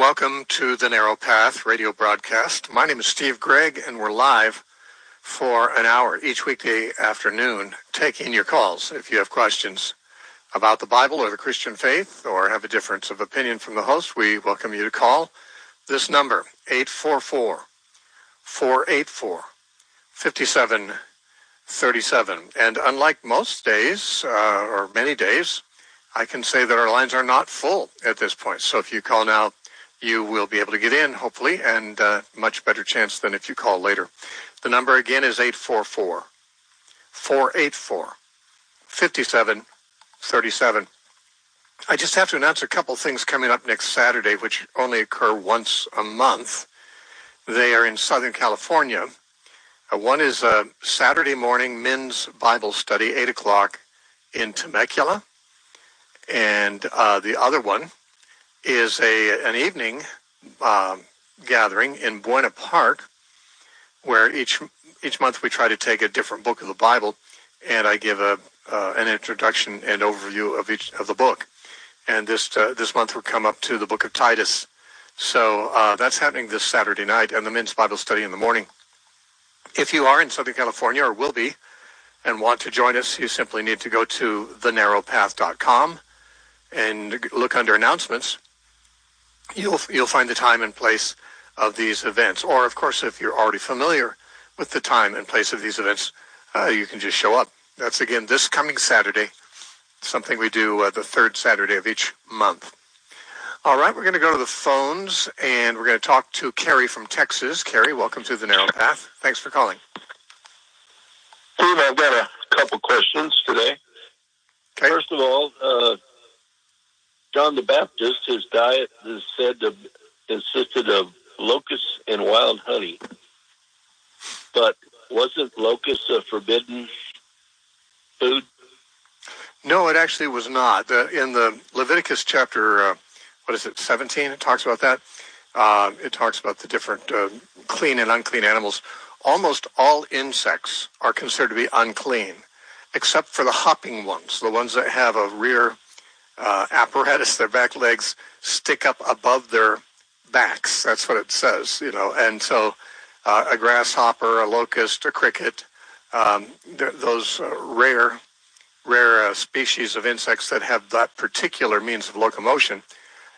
Welcome to the Narrow Path radio broadcast. My name is Steve Gregg and we're live for an hour each weekday afternoon taking your calls. If you have questions about the Bible or the Christian faith or have a difference of opinion from the host, we welcome you to call this number 844 484 5737. And unlike most days uh, or many days, I can say that our lines are not full at this point. So if you call now, you will be able to get in, hopefully, and uh, much better chance than if you call later. The number again is 844 484 5737. I just have to announce a couple things coming up next Saturday, which only occur once a month. They are in Southern California. Uh, one is a Saturday morning men's Bible study, 8 o'clock in Temecula. And uh, the other one is a an evening um, gathering in Buena Park, where each each month we try to take a different book of the Bible, and I give a uh, an introduction and overview of each of the book. And this uh, this month we come up to the book of Titus. So uh, that's happening this Saturday night, and the men's Bible study in the morning. If you are in Southern California or will be, and want to join us, you simply need to go to thenarrowpath.com and look under announcements, you'll you'll find the time and place of these events. Or, of course, if you're already familiar with the time and place of these events, uh, you can just show up. That's again this coming Saturday, something we do uh, the third Saturday of each month. All right, we're going to go to the phones and we're going to talk to Carrie from Texas. Carrie, welcome to the Narrow Path. Thanks for calling. Steve, I've got a couple questions today. Okay. First of all, uh, John the Baptist, his diet is said to consisted of locusts and wild honey. But wasn't locusts a forbidden food? No, it actually was not. The, in the Leviticus chapter, uh, what is it, 17, it talks about that. Uh, it talks about the different uh, clean and unclean animals. Almost all insects are considered to be unclean, except for the hopping ones, the ones that have a rear uh, apparatus, their back legs stick up above their backs. That's what it says, you know. And so uh, a grasshopper, a locust, a cricket, um, those uh, rare, rare uh, species of insects that have that particular means of locomotion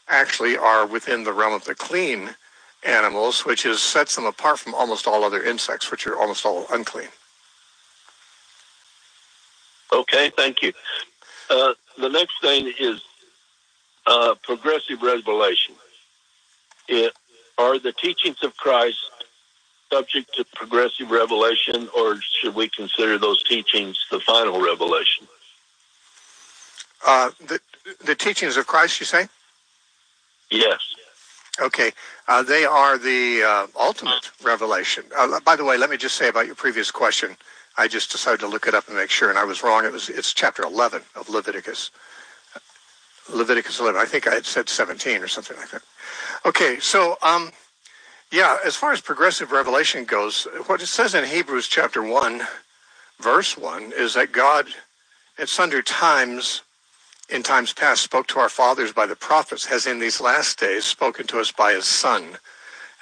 actually are within the realm of the clean animals, which is sets them apart from almost all other insects, which are almost all unclean. Okay, thank you. Uh, the next thing is uh, progressive revelation. It, are the teachings of Christ subject to progressive revelation, or should we consider those teachings the final revelation? Uh, the, the teachings of Christ, you say? Yes. Okay. Uh, they are the uh, ultimate revelation. Uh, by the way, let me just say about your previous question. I just decided to look it up and make sure, and I was wrong. It was it's chapter 11 of Leviticus. Leviticus 11. I think I had said 17 or something like that. Okay, so um, yeah, as far as progressive revelation goes, what it says in Hebrews chapter 1, verse 1, is that God, at sundry times, in times past, spoke to our fathers by the prophets, has in these last days spoken to us by his Son.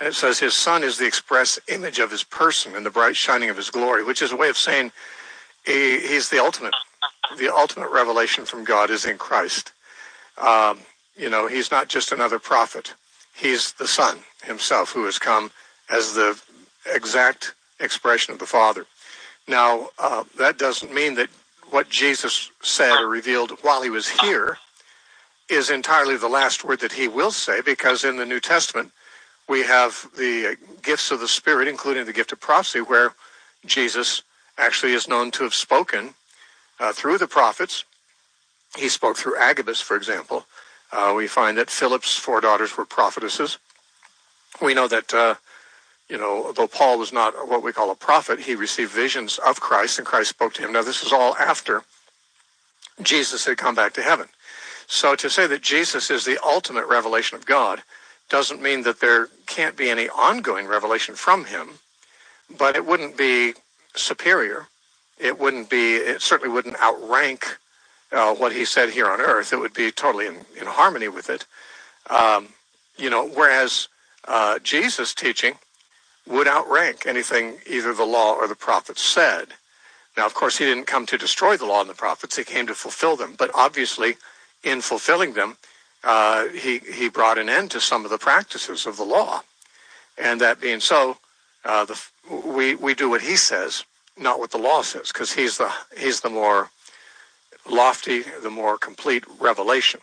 And it says his Son is the express image of his person and the bright shining of his glory, which is a way of saying he, he's the ultimate. The ultimate revelation from God is in Christ. Um, you know, he's not just another prophet. He's the Son himself who has come as the exact expression of the Father. Now, uh, that doesn't mean that what Jesus said or revealed while he was here is entirely the last word that he will say, because in the New Testament, we have the gifts of the Spirit, including the gift of prophecy, where Jesus actually is known to have spoken uh, through the prophets he spoke through Agabus, for example. Uh, we find that Philip's four daughters were prophetesses. We know that, uh, you know, though Paul was not what we call a prophet, he received visions of Christ and Christ spoke to him. Now, this is all after Jesus had come back to heaven. So to say that Jesus is the ultimate revelation of God doesn't mean that there can't be any ongoing revelation from him, but it wouldn't be superior. It wouldn't be, it certainly wouldn't outrank uh, what he said here on earth, it would be totally in, in harmony with it. Um, you know, whereas uh, Jesus' teaching would outrank anything either the law or the prophets said. Now, of course, he didn't come to destroy the law and the prophets; he came to fulfill them. But obviously, in fulfilling them, uh, he he brought an end to some of the practices of the law. And that being so, uh, the, we we do what he says, not what the law says, because he's the he's the more lofty, the more complete revelation.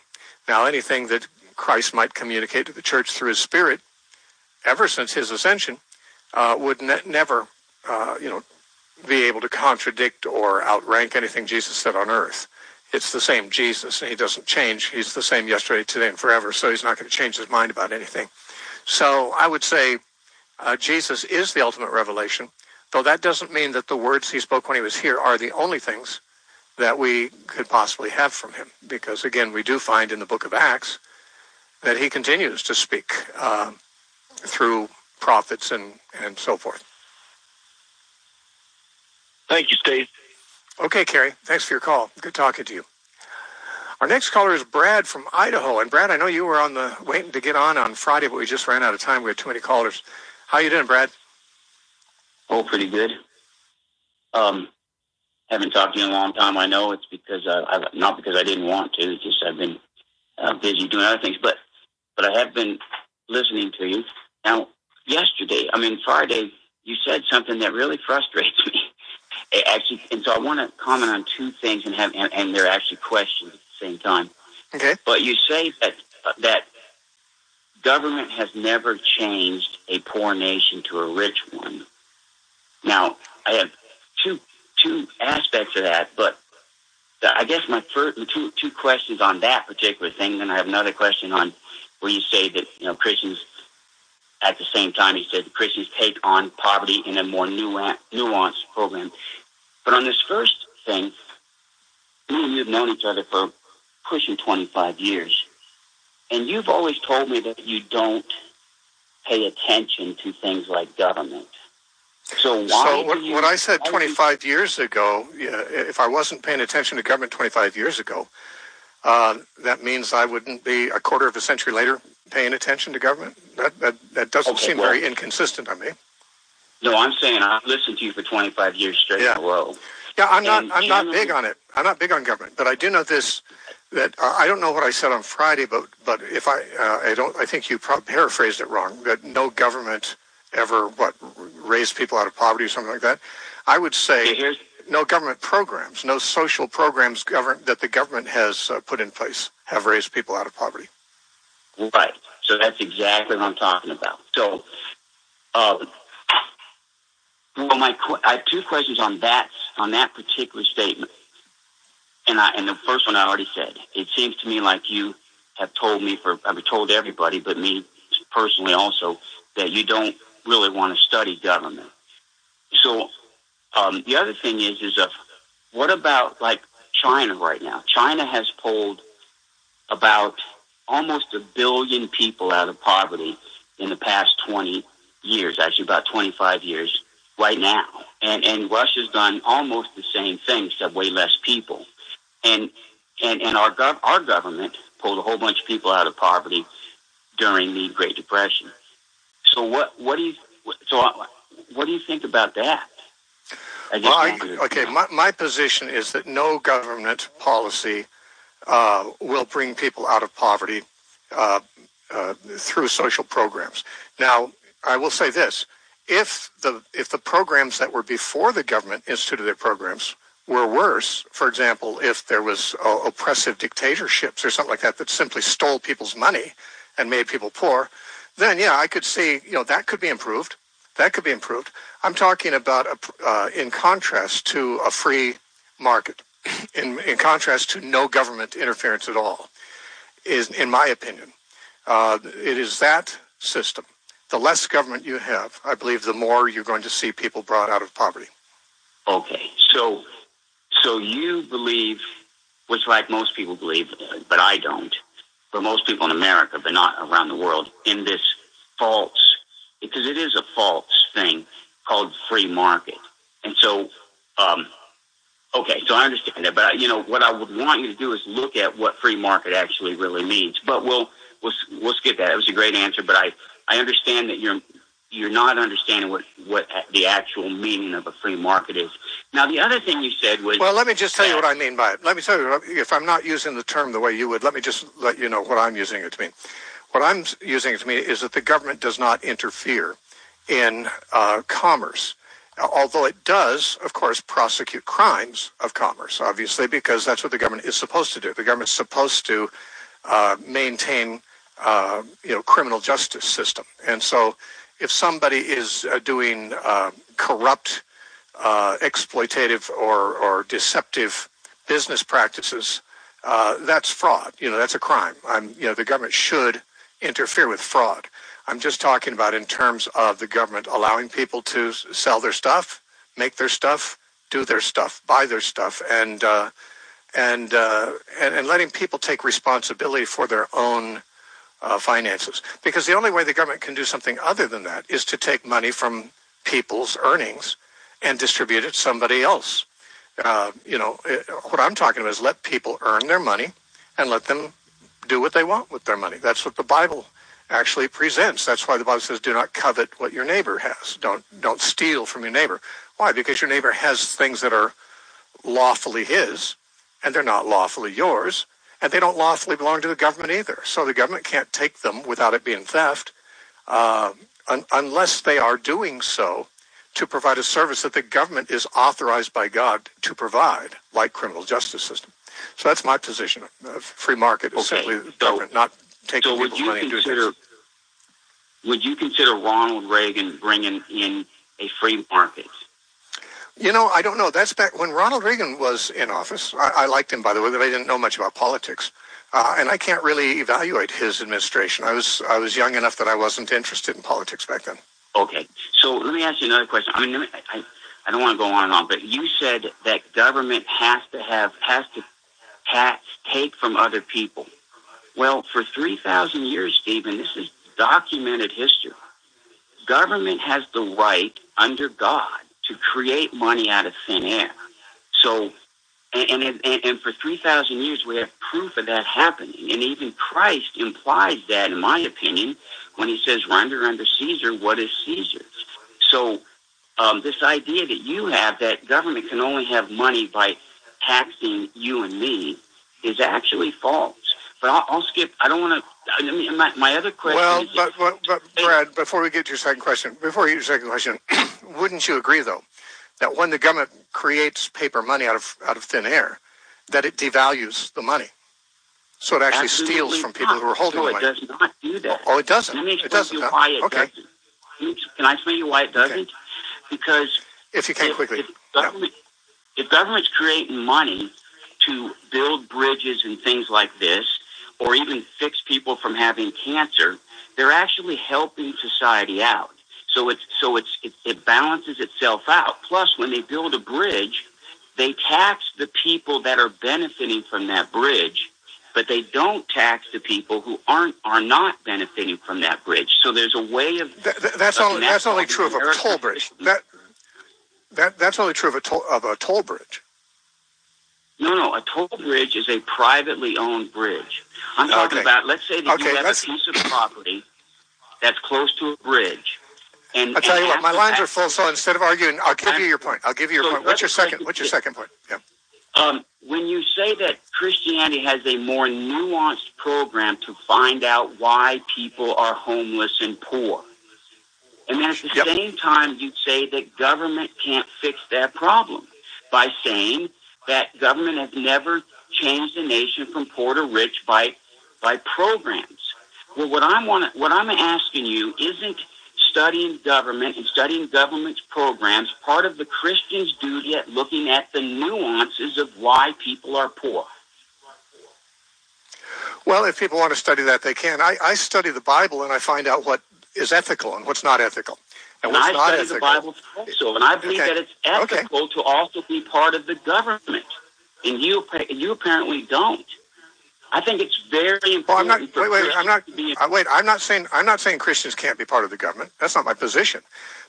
Now, anything that Christ might communicate to the church through his Spirit, ever since his ascension, uh, would ne- never, uh, you know, be able to contradict or outrank anything Jesus said on earth. It's the same Jesus, and he doesn't change. He's the same yesterday, today, and forever, so he's not going to change his mind about anything. So I would say uh, Jesus is the ultimate revelation, though that doesn't mean that the words he spoke when he was here are the only things that we could possibly have from him. Because again, we do find in the book of Acts that he continues to speak uh, through prophets and, and so forth. Thank you, Steve. Okay, Carrie. Thanks for your call. Good talking to you. Our next caller is Brad from Idaho. And Brad, I know you were on the waiting to get on on Friday, but we just ran out of time. We had too many callers. How you doing, Brad? Oh, pretty good. Um, haven't talked to you in a long time. I know it's because uh, I, not because I didn't want to. It's just I've been uh, busy doing other things. But but I have been listening to you. Now, yesterday, I mean Friday, you said something that really frustrates me. Actually, and so I want to comment on two things and have and, and they're actually questions at the same time. Okay. But you say that uh, that government has never changed a poor nation to a rich one. Now, I have two two aspects of that, but I guess my first two two questions on that particular thing. Then I have another question on where you say that you know Christians. At the same time, he said Christians take on poverty in a more nuanced program. But on this first thing, me and you have known each other for pushing 25 years. And you've always told me that you don't pay attention to things like government. So why? So what, you, what I said 25 you, years ago, yeah, if I wasn't paying attention to government 25 years ago, uh, that means I wouldn't be a quarter of a century later paying attention to government. That that, that doesn't okay, seem well, very inconsistent on me. No, I'm saying I've listened to you for 25 years straight yeah. in a row. Yeah, I'm not. I'm not big on it. I'm not big on government, but I do know this. That uh, I don't know what I said on Friday, but but if I uh, I don't I think you paraphrased it wrong. That no government ever what raised people out of poverty or something like that. I would say no government programs, no social programs govern, that the government has uh, put in place have raised people out of poverty. Right. So that's exactly what I'm talking about. So, um, well, my I have two questions on that on that particular statement, and I and the first one I already said. It seems to me like you have told me for I've told everybody, but me personally also that you don't really want to study government. So um, the other thing is, is of what about like China right now? China has pulled about almost a billion people out of poverty in the past 20 years, actually about 25 years right now. And, and Russia's done almost the same thing, except way less people. And, and, and our, gov- our government pulled a whole bunch of people out of poverty during the Great Depression. So what what do you so what do you think about that? I well, I, okay, my, my position is that no government policy uh, will bring people out of poverty uh, uh, through social programs. Now, I will say this: if the if the programs that were before the government instituted their programs were worse, for example, if there was uh, oppressive dictatorships or something like that that simply stole people's money and made people poor, then yeah, I could see, you know, that could be improved. That could be improved. I'm talking about, a, uh, in contrast to a free market, in, in contrast to no government interference at all, is, in my opinion, uh, it is that system. The less government you have, I believe, the more you're going to see people brought out of poverty. Okay, so so you believe, which like most people believe, but I don't, but most people in America, but not around the world, in this false, because it is a false thing called free market. And so, um, Okay, so I understand that, but you know what I would want you to do is look at what free market actually really means. But we'll we'll we'll skip that. It was a great answer, but I I understand that you're you're not understanding what what the actual meaning of a free market is. Now, the other thing you said was Well, let me just tell you what I mean by it. Let me tell you if I'm not using the term the way you would. Let me just let you know what I'm using it to mean. What I'm using it to mean is that the government does not interfere in uh, commerce although it does, of course, prosecute crimes of commerce, obviously, because that's what the government is supposed to do. The government's supposed to uh, maintain, uh, you know, criminal justice system. And so, if somebody is uh, doing uh, corrupt, uh, exploitative, or or deceptive business practices, uh, that's fraud. You know, that's a crime. I'm, you know, the government should interfere with fraud. I'm just talking about in terms of the government allowing people to sell their stuff, make their stuff, do their stuff, buy their stuff, and uh, and, uh, and and letting people take responsibility for their own uh, finances. Because the only way the government can do something other than that is to take money from people's earnings and distribute it to somebody else. Uh, you know, it, what I'm talking about is let people earn their money and let them do what they want with their money. That's what the Bible actually presents. That's why the Bible says, "Do not covet what your neighbor has. Don't don't steal from your neighbor." Why? Because your neighbor has things that are lawfully his, and they're not lawfully yours, and they don't lawfully belong to the government either. So the government can't take them without it being theft, uh, un- unless they are doing so to provide a service that the government is authorized by God to provide, like criminal justice system. So that's my position. Uh, free market is Okay, simply the so- government not taking So would you money consider would you consider Ronald Reagan bringing in a free market? You know, I don't know. That's back when Ronald Reagan was in office. I, I liked him, by the way, but I didn't know much about politics. Uh, and I can't really evaluate his administration. I was I was young enough that I wasn't interested in politics back then. Okay, so let me ask you another question. I mean, let me, I, I don't want to go on and on, but you said that government has to have has to tax take from other people. Well, for three thousand years, Stephen, this is documented history. Government has the right under God to create money out of thin air. So, and and, and, for three thousand years, we have proof of that happening, and even Christ implies that, in my opinion, when he says, "Render unto Caesar what is Caesar's." So, um, this idea that you have that government can only have money by taxing you and me is actually false. But I'll, I'll skip. I don't want to. I mean, my, my other question Well, is, but, but, but Brad, before we get to your second question, before you get to your second question, wouldn't you agree though that when the government creates paper money out of out of thin air, that it devalues the money, so it actually steals from people not. who are holding no, the it does not do that. Oh, it doesn't. Let me It explain doesn't. you why it okay, doesn't. Can I explain you why it doesn't? Because if you can if, quickly. if government, if government's creating money to build bridges and things like this, or even fix people from having cancer, they're actually helping society out. So it's so it's it, it balances itself out. Plus, when they build a bridge, they tax the people that are benefiting from that bridge, but they don't tax the people who aren't are not benefiting from that bridge. So there's a way of Th- th- that's only that's that's only true of a toll bridge. That that that's only true of a toll of a toll bridge. No, no. A toll bridge is a privately owned bridge. I'm talking Okay. about. Let's say that Okay, you have let's- a piece of property that's close to a bridge, and I'll tell you what, my lines are full. So instead of arguing, I'll give you your point. I'll give you your So point. What's your second? What's your second point? Yeah. Um, when you say that Christianity has a more nuanced program to find out why people are homeless and poor, and then at the Yep. same time you say that government can't fix that problem by saying that government has never changed the nation from poor to rich by by programs. Well, what I want, what I'm asking you isn't studying government and studying government's programs part of the Christian's duty at looking at the nuances of why people are poor. Well, if people want to study that, they can. I, I study the Bible and I find out what is ethical and what's not ethical. And And I study the Bible also, and I believe Okay. that it's ethical to also be part of the government. And you, you apparently don't. I think it's very important. Well, I'm not. Wait, wait. I'm not. Uh, wait. I'm not saying. I'm not saying Christians can't be part of the government. That's not my position.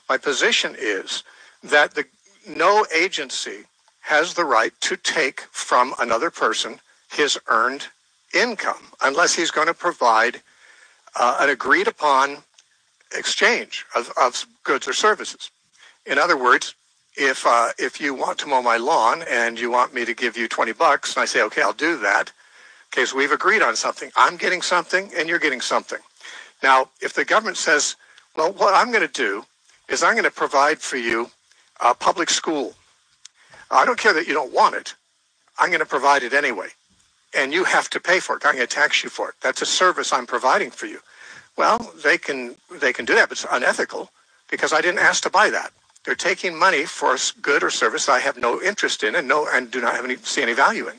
My position is that the no agency has the right to take from another person his earned income unless he's going to provide uh, an agreed upon exchange of, of goods or services. In other words, if uh, if you want to mow my lawn and you want me to give you 20 bucks and I say, okay, I'll do that. Okay, so we've agreed on something. I'm getting something and you're getting something. Now, if the government says, well, what I'm going to do is I'm going to provide for you a public school. I don't care that you don't want it. I'm going to provide it anyway. And you have to pay for it. I'm going to tax you for it. That's a service I'm providing for you. Well, they can they can do that, but it's unethical because I didn't ask to buy that. They're taking money for a good or service I have no interest in and no and do not have any see any value in.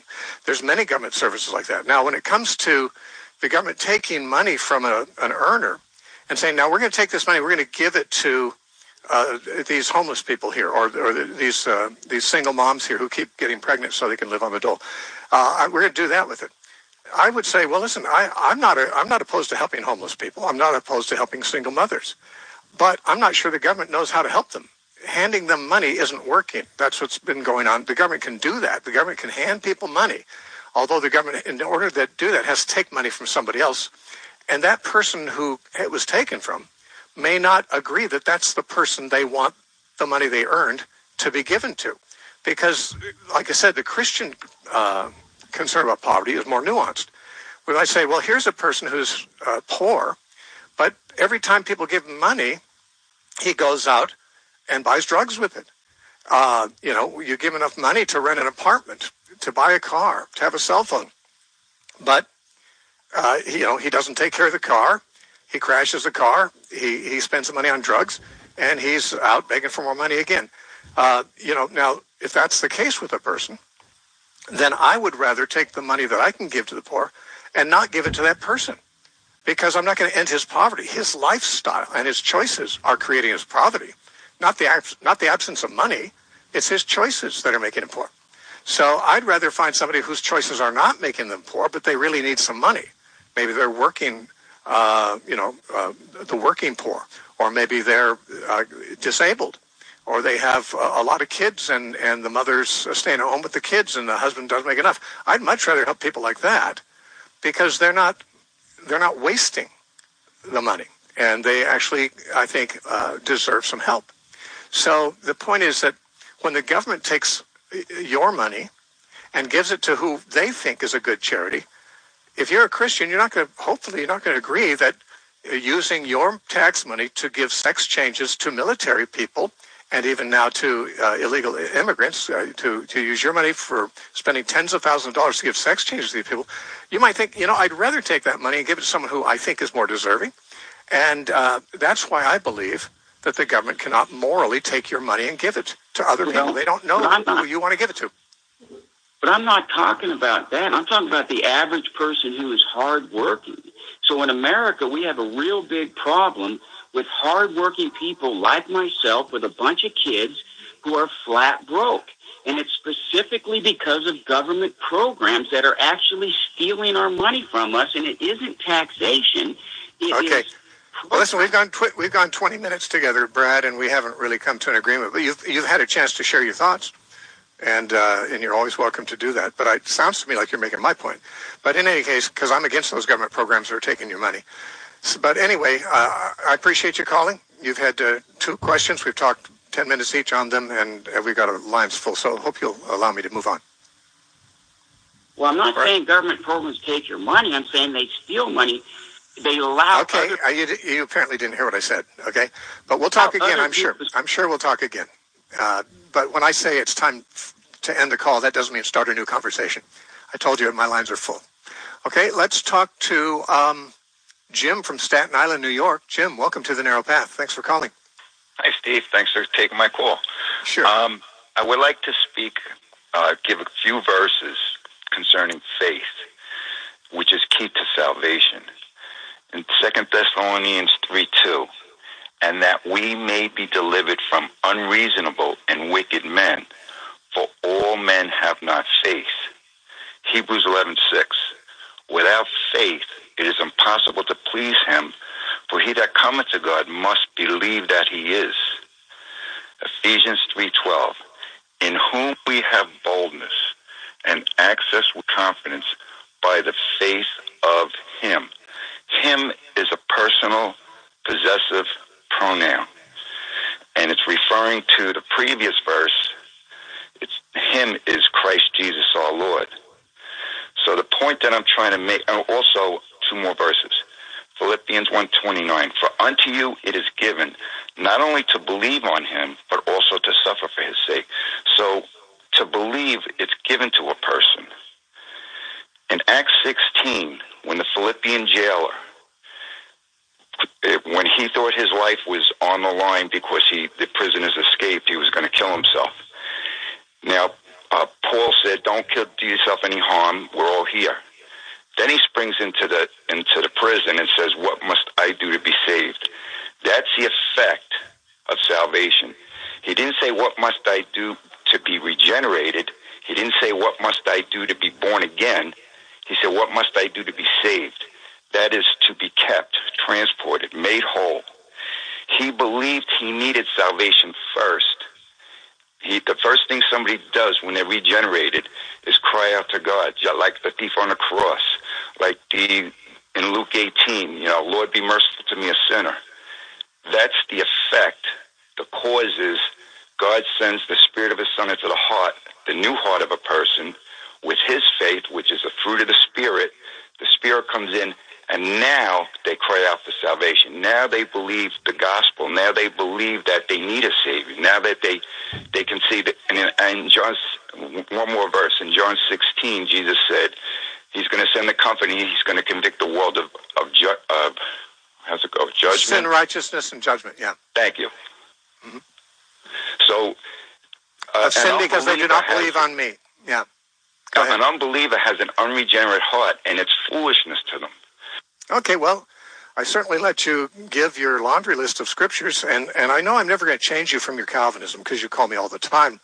There's many government services like that. Now, when it comes to the government taking money from a, an earner and saying, now we're going to take this money, we're going to give it to uh, these homeless people here, or, or these uh, these single moms here who keep getting pregnant so they can live on the dole. Uh, we're going to do that with it. I would say, well, listen, I, I'm not a, I'm not opposed to helping homeless people. I'm not opposed to helping single mothers, but I'm not sure the government knows how to help them handing them money isn't working. That's what's been going on. The government can do that. The government can hand people money, although the government, in order to do that, has to take money from somebody else. And that person who it was taken from may not agree that that's the person they want the money they earned to be given to. Because, like I said, the Christian uh, concern about poverty is more nuanced. We might say, well, here's a person who's uh, poor, but every time people give him money, he goes out and buys drugs with it. Uh, you know, you give enough money to rent an apartment, to buy a car, to have a cell phone. But, uh, you know, he doesn't take care of the car. He crashes the car. He, he spends the money on drugs, and he's out begging for more money again. Uh, you know, now, if that's the case with a person, then I would rather take the money that I can give to the poor and not give it to that person because I'm not going to end his poverty. His lifestyle and his choices are creating his poverty not the not the absence of money. It's his choices that are making him poor. So I'd rather find somebody whose choices are not making them poor, but they really need some money. Maybe they're working, uh, you know, uh, the working poor, or maybe they're uh, disabled, or they have a, lot of kids and, and the mother's staying at home with the kids and the husband doesn't make enough. I'd much rather help people like that because they're not they're not wasting the money, and they actually, I think, uh, deserve some help. So the point is that when the government takes your money and gives it to who they think is a good charity, if you're a Christian, you're not going to, hopefully, you're not going to agree that using your tax money to give sex changes to military people and even now to uh, illegal immigrants uh, to, to use your money for spending tens of thousands of dollars to give sex changes to these people, you might think, you know, I'd rather take that money and give it to someone who I think is more deserving. And uh, that's why I believe that the government cannot morally take your money and give it to other well, people. They don't know who not, you want to give it to. But I'm not talking about that. I'm talking about the average person who is hardworking. So in America, we have a real big problem with hardworking people like myself with a bunch of kids who are flat broke. And it's specifically because of government programs that are actually stealing our money from us. And it isn't taxation. It okay. Well, listen, we've gone tw- we've gone 20 minutes together, Brad, and we haven't really come to an agreement. But you've you've had a chance to share your thoughts, and uh, and you're always welcome to do that. But it sounds to me like you're making my point. But in any case, because I'm against those government programs that are taking your money. But anyway, uh, I appreciate you calling. You've had uh, two questions. We've talked 10 minutes each on them, and we've got our lines full. So I hope you'll allow me to move on. Well, I'm not right. saying government programs take your money. I'm saying they steal money they allow. Okay, other, uh, you, you apparently didn't hear what I said. Okay, but we'll talk again. I'm sure. I'm sure we'll talk again. Uh, but when I say it's time to end the call, that doesn't mean start a new conversation. I told you my lines are full. Okay, let's talk to um, Jim from Staten Island, New York. Jim, welcome to the Narrow Path. Thanks for calling. Hi, Steve. Thanks for taking my call. Sure. Um, I would like to speak, uh, give a few verses concerning faith, which is key to salvation in Second Thessalonians 3 2, and that we may be delivered from unreasonable and wicked men, for all men have not faith. Hebrews eleven six, without faith it is impossible to please him, for he that cometh to God must believe that he is. Ephesians 3:12 in whom we have boldness and access with confidence by the faith of him. Him is a personal possessive pronoun. And it's referring to the previous verse. It's him is Christ Jesus our Lord. So the point that I'm trying to make, and also two more verses. Philippians 1.29, For unto you it is given not only to believe on him, but also to suffer for his sake. So to believe, it's given to a person. In Acts 16, when the Philippian jailer, when he thought his life was on the line because he the prisoners escaped, he was going to kill himself. Now, uh, Paul said, "Don't kill, do yourself any harm. We're all here." Then he springs into the into the prison and says, "What must I do to be saved?" That's the effect of salvation. He didn't say, "What must I do to be regenerated?" He didn't say, "What must I do to be born again?" He said, "What must I do to be saved?" That is to be kept, transported, made whole. He believed he needed salvation first. He, the first thing somebody does when they're regenerated is cry out to God, like the thief on the cross, like the in Luke 18, you know, Lord, be merciful to me, a sinner. That's the effect. The cause is God sends the Spirit of His Son into the heart, the new heart of a person, with His faith, which is the fruit of the Spirit. The Spirit comes in and now they cry out for salvation. Now they believe the gospel. Now they believe that they need a savior. Now that they they can see that. And in, and John, one more verse in John 16, Jesus said, He's going to send the company. He's going to convict the world of of, ju- of how's it go? Judgment, sin, righteousness, and judgment. Yeah. Thank you. Mm-hmm. So, uh, sin because they do not has, believe on me. Yeah. An unbeliever has an unregenerate heart, and it's foolishness to them. Okay, well, I certainly let you give your laundry list of scriptures, and, and I know I'm never going to change you from your Calvinism because you call me all the time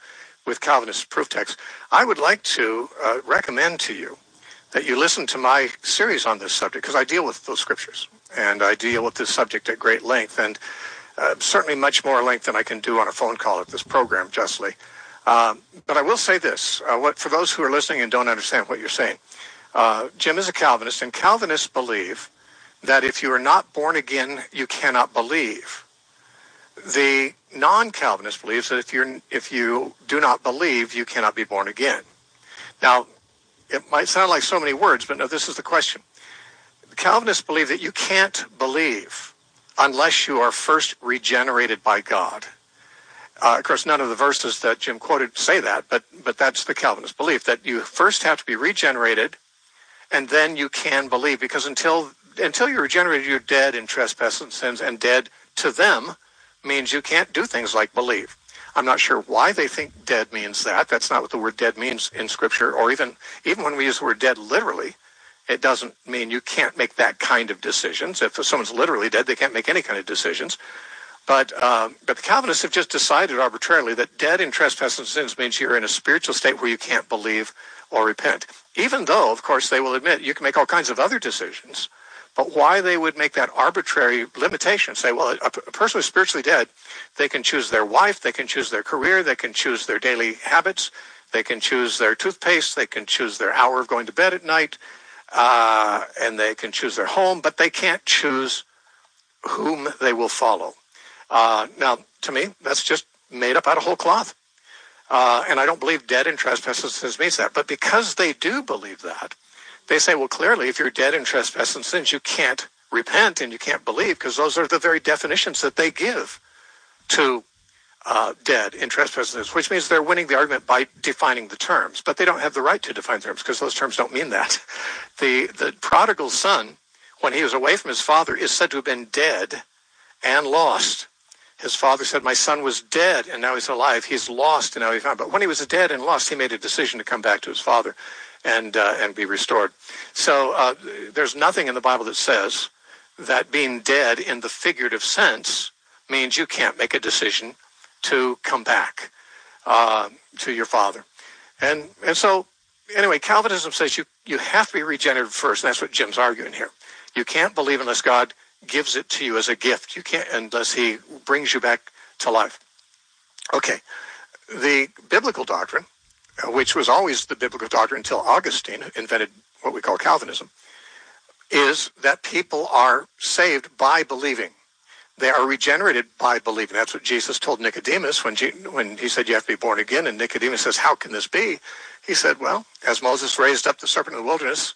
with Calvinist proof texts. I would like to uh, recommend to you that you listen to my series on this subject because I deal with those scriptures and I deal with this subject at great length and uh, certainly much more length than I can do on a phone call at this program, justly. Uh, but I will say this: uh, what for those who are listening and don't understand what you're saying, uh, Jim is a Calvinist, and Calvinists believe that if you are not born again, you cannot believe. The non-Calvinist believes that if you if you do not believe, you cannot be born again. Now, it might sound like so many words, but no, this is the question. The Calvinists believe that you can't believe unless you are first regenerated by God. Uh, of course, none of the verses that Jim quoted say that, but but that's the Calvinist belief that you first have to be regenerated, and then you can believe. Because until until you're regenerated, you're dead in trespasses and sins, and dead to them means you can't do things like believe. I'm not sure why they think dead means that. That's not what the word dead means in Scripture, or even even when we use the word dead literally, it doesn't mean you can't make that kind of decisions. If someone's literally dead, they can't make any kind of decisions. But uh, but the Calvinists have just decided arbitrarily that dead in trespasses and sins means you're in a spiritual state where you can't believe or repent. Even though, of course, they will admit you can make all kinds of other decisions but why they would make that arbitrary limitation, say, well, a, a person who's spiritually dead, they can choose their wife, they can choose their career, they can choose their daily habits, they can choose their toothpaste, they can choose their hour of going to bed at night, uh, and they can choose their home, but they can't choose whom they will follow. Uh, now, to me, that's just made up out of whole cloth. Uh, and I don't believe dead in trespasses means that. But because they do believe that, they say, well, clearly, if you're dead in trespass and sins, you can't repent and you can't believe because those are the very definitions that they give to uh, dead in trespasses, which means they're winning the argument by defining the terms, but they don't have the right to define terms because those terms don't mean that. The the prodigal son, when he was away from his father, is said to have been dead and lost. His father said, "My son was dead and now he's alive. He's lost and now he's found." But when he was dead and lost, he made a decision to come back to his father and uh, and be restored. So uh, there's nothing in the Bible that says that being dead in the figurative sense means you can't make a decision to come back uh, to your father. And and so anyway, Calvinism says you you have to be regenerated first. And that's what Jim's arguing here. You can't believe unless God gives it to you as a gift. You can't unless He brings you back to life. Okay. the biblical doctrine, which was always the biblical doctrine until Augustine invented what we call Calvinism, is that people are saved by believing. They are regenerated by believing. That's what Jesus told Nicodemus when, when he said you have to be born again. And Nicodemus says, How can this be? He said, Well, as Moses raised up the serpent in the wilderness,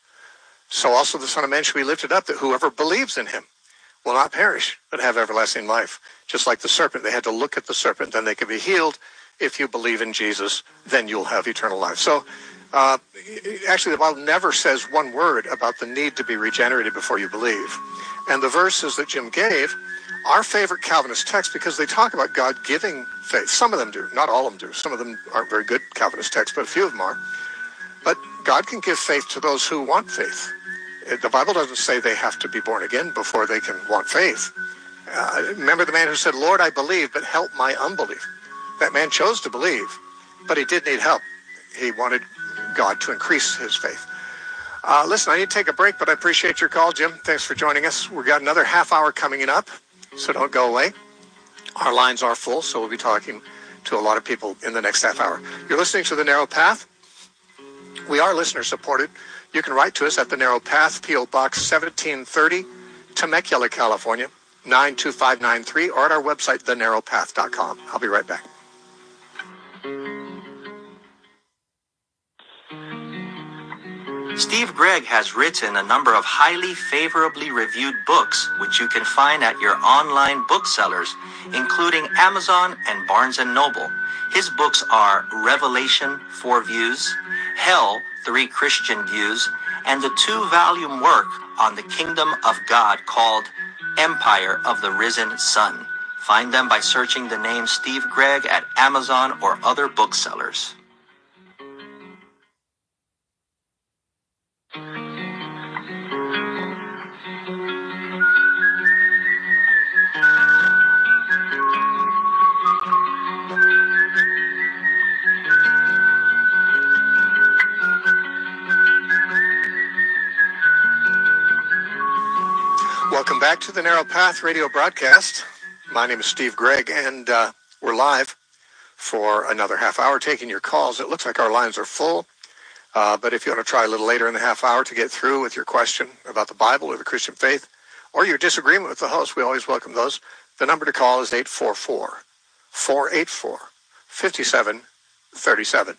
so also the Son of Man shall be lifted up, that whoever believes in him will not perish, but have everlasting life. Just like the serpent, they had to look at the serpent, then they could be healed. If you believe in Jesus, then you'll have eternal life. So uh, actually, the Bible never says one word about the need to be regenerated before you believe. And the verses that Jim gave our favorite Calvinist texts because they talk about God giving faith. Some of them do, not all of them do. Some of them aren't very good Calvinist texts, but a few of them are. But God can give faith to those who want faith. The Bible doesn't say they have to be born again before they can want faith. Uh, remember the man who said, Lord, I believe, but help my unbelief. That man chose to believe, but he did need help. He wanted God to increase his faith. Uh, listen, I need to take a break, but I appreciate your call, Jim. Thanks for joining us. We've got another half hour coming up so don't go away. Our lines are full, so we'll be talking to a lot of people in the next half hour. You're listening to The Narrow Path. We are listener supported. You can write to us at The Narrow Path, P.O. Box 1730, Temecula, California, 92593, or at our website, thenarrowpath.com. I'll be right back. Steve Gregg has written a number of highly favorably reviewed books, which you can find at your online booksellers, including Amazon and Barnes & Noble. His books are Revelation, Four Views, Hell, Three Christian Views, and the two-volume work on the kingdom of God called Empire of the Risen Son. Find them by searching the name Steve Gregg at Amazon or other booksellers. Welcome back to the Narrow Path radio broadcast. My name is Steve Gregg, and uh, we're live for another half hour taking your calls. It looks like our lines are full, uh, but if you want to try a little later in the half hour to get through with your question about the Bible or the Christian faith, or your disagreement with the host, we always welcome those. The number to call is 844 484 5737.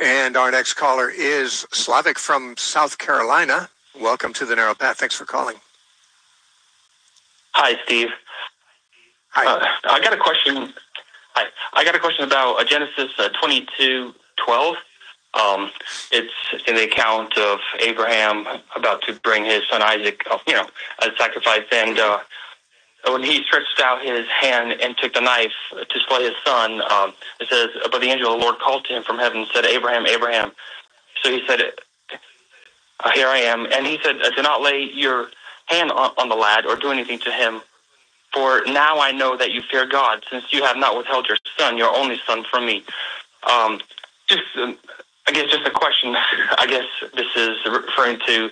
And our next caller is Slavic from South Carolina. Welcome to the Narrow Path. Thanks for calling. Hi, Steve. Hi. Uh, I got a question. Hi. I got a question about Genesis uh. Um, it's in the account of Abraham about to bring his son Isaac, uh, you know, as a sacrifice, and uh, when he stretched out his hand and took the knife to slay his son, um, it says, "But the angel of the Lord called to him from heaven and said, Abraham, Abraham." So he said, uh, "Here I am," and he said, "Do not lay your." hand on, on the lad or do anything to him. For now I know that you fear God, since you have not withheld your son, your only son, from me. Um, just, um, I guess, just a question. I guess this is referring to,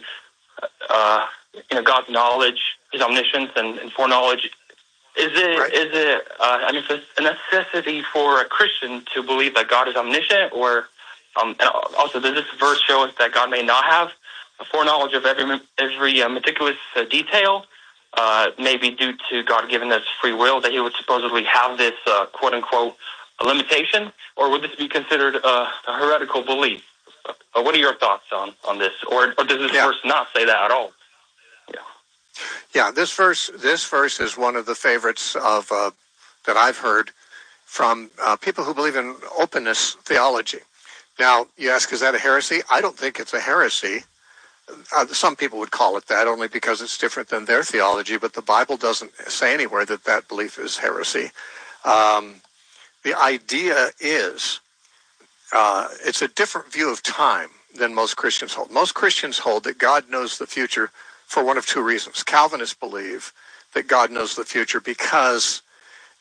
uh, you know, God's knowledge, His omniscience, and, and foreknowledge. Is it is it right. is it uh, a necessity for a Christian to believe that God is omniscient, or um, and also does this verse show us that God may not have a foreknowledge of every every uh, meticulous uh, detail, uh, maybe due to God giving us free will, that He would supposedly have this uh, quote unquote limitation, or would this be considered a heretical belief? Uh, what are your thoughts on on this, or, or does this yeah. verse not say that at all? Yeah, yeah. This verse this verse is one of the favorites of uh, that I've heard from people who believe in openness theology. Now, you ask, is that a heresy? I don't think it's a heresy uh, some people would call it that only because it's different than their theology, but the Bible doesn't say anywhere that that belief is heresy. Um, the idea is uh, it's a different view of time than most Christians hold. Most Christians hold that God knows the future for one of two reasons. Calvinists believe that God knows the future because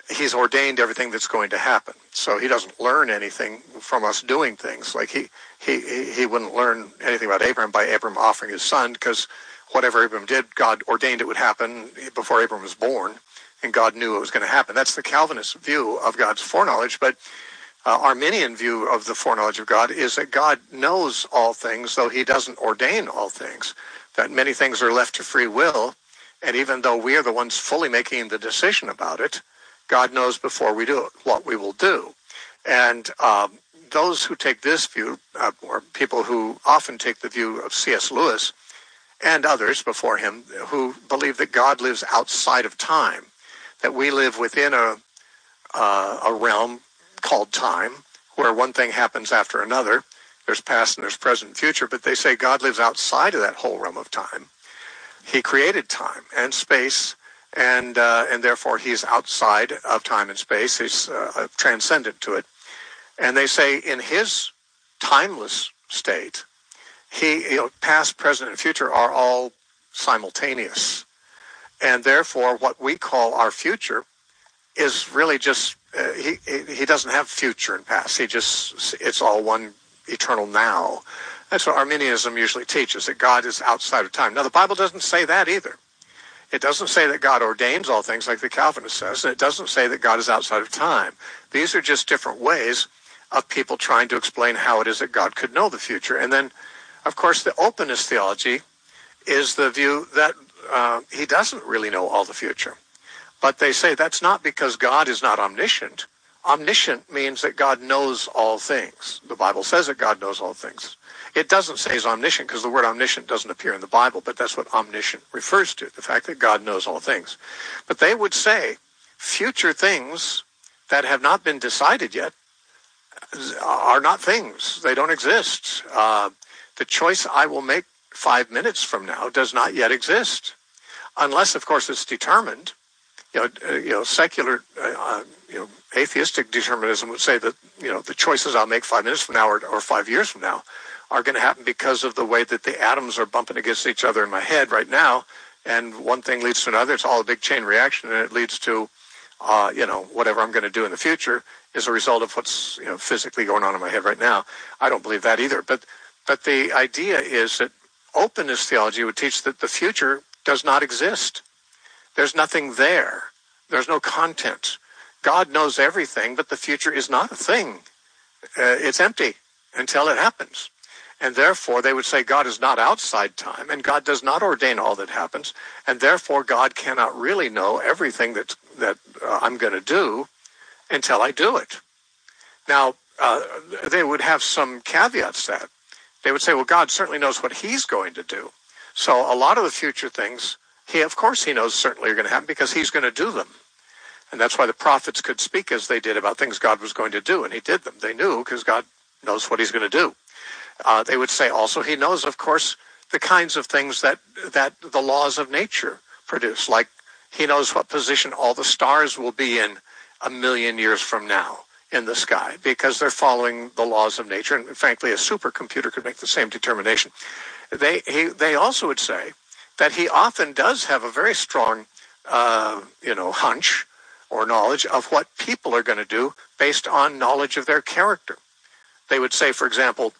he's ordained everything that's going to happen. So he doesn't learn anything from us doing things. Like he he he wouldn't learn anything about Abraham by Abraham offering his son because whatever Abraham did, God ordained it would happen before Abraham was born, and God knew it was going to happen. That's the Calvinist view of God's foreknowledge. But uh, Arminian view of the foreknowledge of God is that God knows all things, though he doesn't ordain all things, that many things are left to free will. And even though we are the ones fully making the decision about it, God knows before we do it what we will do. And um, those who take this view, uh, or people who often take the view of C.S. Lewis and others before him, who believe that God lives outside of time, that we live within a, uh, a realm called time, where one thing happens after another. There's past and there's present and future, but they say God lives outside of that whole realm of time. He created time and space, and uh, and therefore he's outside of time and space. He's uh, transcendent to it. And they say in his timeless state, he you know, past, present, and future are all simultaneous, and therefore what we call our future is really just uh, he he doesn't have future and past. He just it's all one eternal now. That's what Arminianism usually teaches that God is outside of time. Now the Bible doesn't say that either. It doesn't say that God ordains all things like the Calvinist says, and it doesn't say that God is outside of time. These are just different ways of people trying to explain how it is that God could know the future. And then, of course, the openness theology is the view that uh, he doesn't really know all the future. But they say that's not because God is not omniscient. Omniscient means that God knows all things. The Bible says that God knows all things. It doesn't say he's omniscient because the word omniscient doesn't appear in the Bible, but that's what omniscient refers to, the fact that God knows all things. But they would say future things that have not been decided yet are not things. They don't exist. Uh, the choice I will make five minutes from now does not yet exist. Unless, of course, it's determined you know, uh, you know, secular, uh, uh, you know, atheistic determinism would say that you know the choices I'll make five minutes from now or, or five years from now are going to happen because of the way that the atoms are bumping against each other in my head right now, and one thing leads to another. It's all a big chain reaction, and it leads to, uh, you know, whatever I'm going to do in the future is a result of what's you know physically going on in my head right now. I don't believe that either, but but the idea is that openness theology would teach that the future does not exist there's nothing there. There's no content. God knows everything, but the future is not a thing. Uh, it's empty until it happens. And therefore, they would say God is not outside time, and God does not ordain all that happens, and therefore God cannot really know everything that that uh, I'm going to do until I do it. Now, uh, they would have some caveats that they would say, well, God certainly knows what He's going to do. So a lot of the future things he, of course, he knows certainly are going to happen because he's going to do them. And that's why the prophets could speak as they did about things God was going to do, and he did them. They knew because God knows what he's going to do. Uh, they would say also he knows, of course, the kinds of things that that the laws of nature produce. Like he knows what position all the stars will be in a million years from now in the sky because they're following the laws of nature. And frankly, a supercomputer could make the same determination. They he, they also would say that he often does have a very strong, uh, you know, hunch or knowledge of what people are going to do based on knowledge of their character. They would say, for example,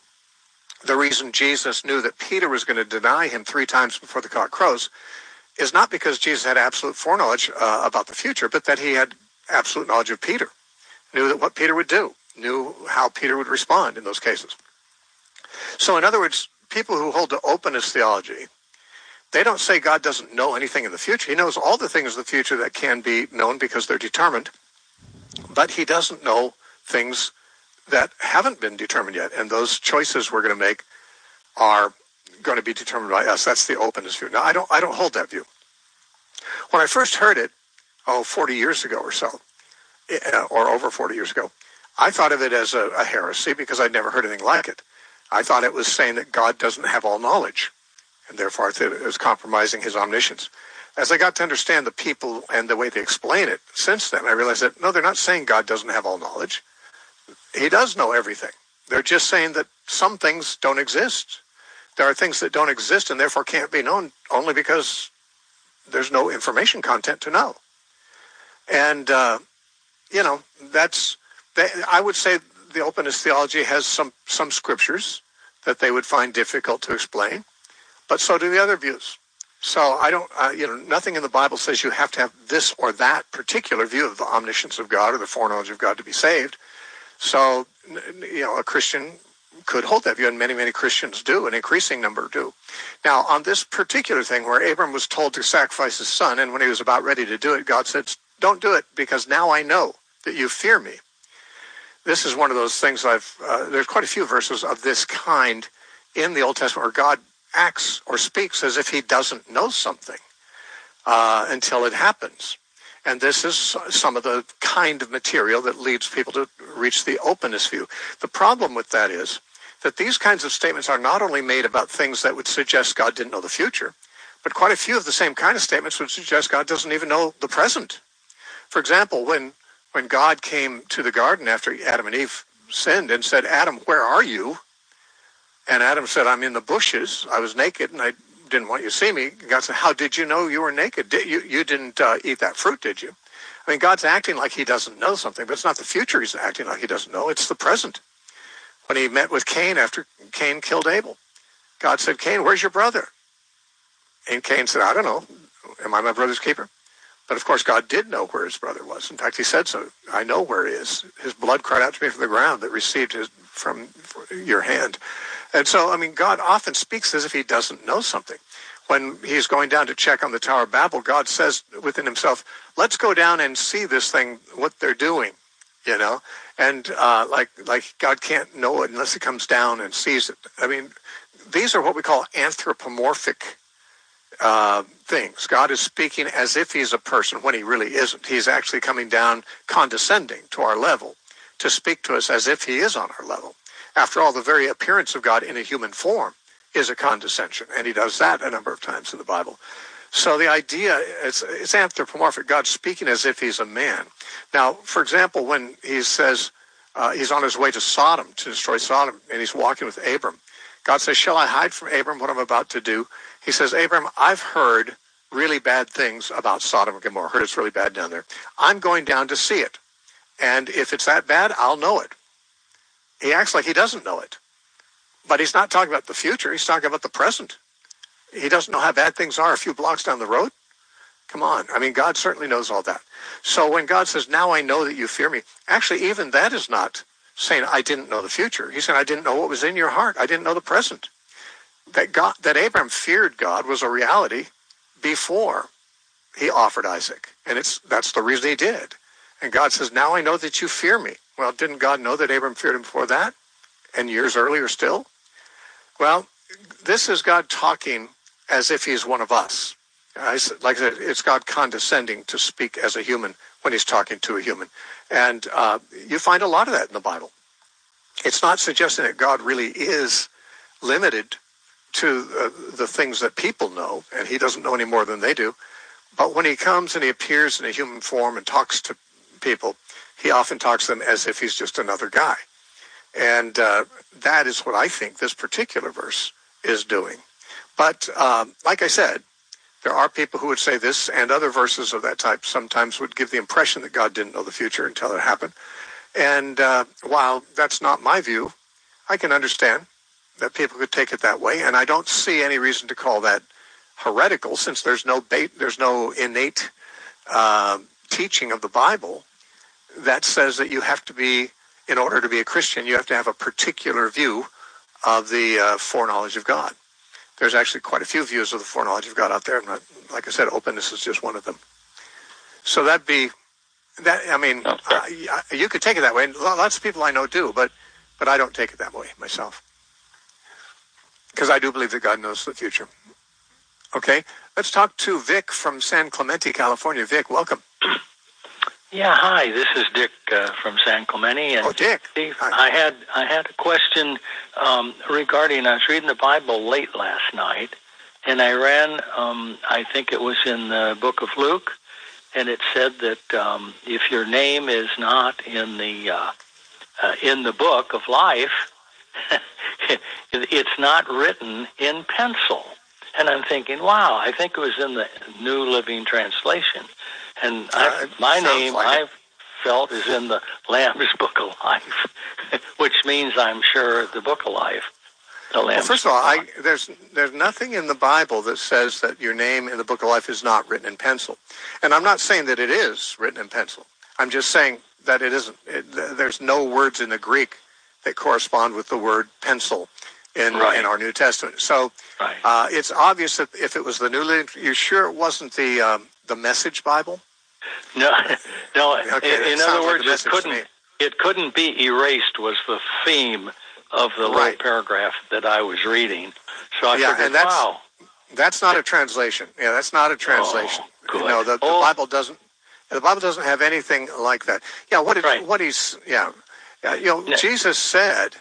the reason Jesus knew that Peter was going to deny him three times before the cock crows is not because Jesus had absolute foreknowledge uh, about the future, but that he had absolute knowledge of Peter, knew that what Peter would do, knew how Peter would respond in those cases. So, in other words, people who hold to openness theology they don't say God doesn't know anything in the future. He knows all the things in the future that can be known because they're determined, but he doesn't know things that haven't been determined yet. And those choices we're going to make are going to be determined by us. That's the openness view. Now, I don't, I don't hold that view. When I first heard it, oh, 40 years ago or so, eh, or over 40 years ago, I thought of it as a, a heresy because I'd never heard anything like it. I thought it was saying that God doesn't have all knowledge and therefore it was compromising his omniscience. As I got to understand the people and the way they explain it since then, I realized that no, they're not saying God doesn't have all knowledge. He does know everything. They're just saying that some things don't exist. There are things that don't exist and therefore can't be known only because there's no information content to know. And, uh, you know, that's, they, I would say the openness theology has some, some scriptures that they would find difficult to explain but so do the other views. So I don't, uh, you know, nothing in the Bible says you have to have this or that particular view of the omniscience of God or the foreknowledge of God to be saved. So, you know, a Christian could hold that view, and many, many Christians do, an increasing number do. Now, on this particular thing where Abram was told to sacrifice his son, and when he was about ready to do it, God said, Don't do it because now I know that you fear me. This is one of those things I've, uh, there's quite a few verses of this kind in the Old Testament where God acts or speaks as if he doesn't know something uh, until it happens. And this is some of the kind of material that leads people to reach the openness view. The problem with that is that these kinds of statements are not only made about things that would suggest God didn't know the future, but quite a few of the same kind of statements would suggest God doesn't even know the present. For example, when when God came to the garden after Adam and Eve sinned and said, Adam, where are you? And Adam said, I'm in the bushes. I was naked and I didn't want you to see me. God said, how did you know you were naked? Did, you, you didn't uh, eat that fruit, did you? I mean, God's acting like he doesn't know something, but it's not the future he's acting like he doesn't know. It's the present. When he met with Cain after Cain killed Abel, God said, Cain, where's your brother? And Cain said, I don't know. Am I my brother's keeper? But of course, God did know where his brother was. In fact, he said so. I know where he is. His blood cried out to me from the ground that received his, from your hand. And so, I mean, God often speaks as if he doesn't know something. When he's going down to check on the Tower of Babel, God says within himself, let's go down and see this thing, what they're doing, you know? And uh, like, like God can't know it unless he comes down and sees it. I mean, these are what we call anthropomorphic uh, things. God is speaking as if he's a person when he really isn't. He's actually coming down condescending to our level to speak to us as if he is on our level. After all, the very appearance of God in a human form is a condescension, and he does that a number of times in the Bible. So the idea is it's anthropomorphic. God speaking as if he's a man. Now, for example, when he says uh, he's on his way to Sodom to destroy Sodom, and he's walking with Abram, God says, "Shall I hide from Abram what I'm about to do?" He says, Abram, I've heard really bad things about Sodom and Gomorrah. Heard it's really bad down there. I'm going down to see it. And if it's that bad, I'll know it. He acts like he doesn't know it. But he's not talking about the future. He's talking about the present. He doesn't know how bad things are a few blocks down the road. Come on. I mean, God certainly knows all that. So when God says, now I know that you fear me, actually, even that is not saying I didn't know the future. He's saying I didn't know what was in your heart. I didn't know the present that God, that Abraham feared God was a reality before he offered Isaac, and it's that's the reason he did. And God says, "Now I know that you fear me." Well, didn't God know that Abraham feared him before that, and years earlier still? Well, this is God talking as if He's one of us. I, like I said, it's God condescending to speak as a human when He's talking to a human, and uh, you find a lot of that in the Bible. It's not suggesting that God really is limited to uh, the things that people know, and he doesn't know any more than they do. But when he comes and he appears in a human form and talks to people, he often talks to them as if he's just another guy. And uh, that is what I think this particular verse is doing. But um, like I said, there are people who would say this and other verses of that type sometimes would give the impression that God didn't know the future until it happened. And uh, while that's not my view, I can understand that people could take it that way, and I don't see any reason to call that heretical, since there's no bait, there's no innate uh, teaching of the Bible that says that you have to be, in order to be a Christian, you have to have a particular view of the uh, foreknowledge of God. There's actually quite a few views of the foreknowledge of God out there. Not, like I said, openness is just one of them. So that'd be that. I mean, okay. uh, you could take it that way. Lots of people I know do, but but I don't take it that way myself because I do believe that God knows the future. Okay, let's talk to Vic from San Clemente, California. Vic, welcome. Yeah, hi. This is Dick uh, from San Clemente, and oh, Dick. Steve, I had I had a question um, regarding. I was reading the Bible late last night, and I ran. Um, I think it was in the book of Luke, and it said that um, if your name is not in the uh, uh, in the book of life, it's not written in pencil. And I'm thinking, wow, I think it was in the New Living Translation. And I, my name, like I've felt, is in the Lamb's Book of Life, which means I'm sure the Book of Life. Well, first of all, I, there's there's nothing in the Bible that says that your name in the Book of Life is not written in pencil, and I'm not saying that it is written in pencil. I'm just saying that it isn't. It, there's no words in the Greek that correspond with the word pencil in Right. in our New Testament. So Right. uh, it's obvious that if it was the New, Living- you sure it wasn't the um, the Message Bible? No, no. Okay, in, in other words, a it message to me. couldn't it couldn't be erased. Was the theme of the Right. little paragraph that I was reading. So I Yeah, figured, and that's- wow, That's not a translation. Yeah, that's not a translation. Oh, good. No, the, the Oh. Bible doesn't. The Bible doesn't have anything like that. Yeah, what it, Right. what he's yeah, yeah you know, Yeah. Jesus said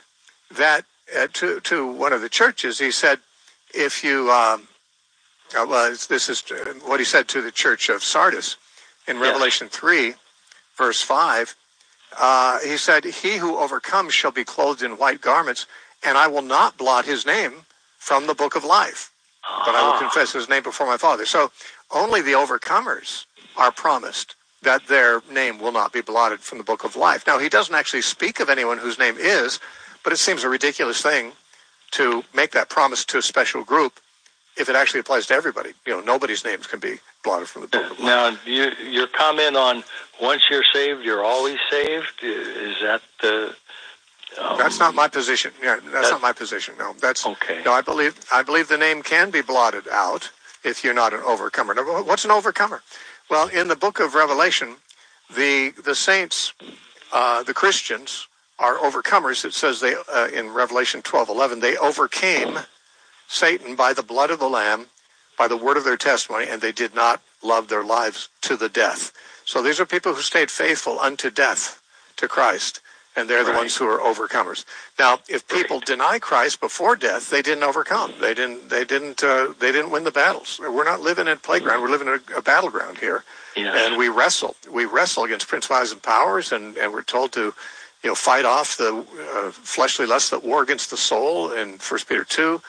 that uh, to to one of the churches. He said, if you um, uh, well, it's- this is uh, what he said to the church of Sardis in Yes. Revelation three, verse five. Uh, he said, "He who overcomes shall be clothed in white garments, and I will not blot his name from the book of life." but I will Ah, confess his name before my Father. So only the overcomers are promised that their name will not be blotted from the book of life. Now, he doesn't actually speak of anyone whose name is, but it seems a ridiculous thing to make that promise to a special group if it actually applies to everybody. You know, nobody's names can be blotted from the book of life. Now, you, your comment on once you're saved, you're always saved. Is that the? Um, That's not my position. Yeah, that's that- not my position. No, that's Okay. No, I believe I believe the name can be blotted out if you're not an overcomer. Now, what's an overcomer? Well, in the book of Revelation, the the saints, uh, the Christians, are overcomers. It says they uh, in Revelation 12:11 they overcame Satan by the blood of the Lamb, by the word of their testimony, and they did not love their lives to the death. So these are people who stayed faithful unto death to Christ, and they're the Right. ones who are overcomers. Now, if people deny Christ before death, they didn't overcome. They didn't. They didn't. Uh, they didn't win the battles. We're not living in a playground. We're living in a, a battleground here, yes. and we wrestle. We wrestle against principalities and powers, and, and we're told to, you know, fight off the uh, fleshly lusts that war against the soul. In First Peter two,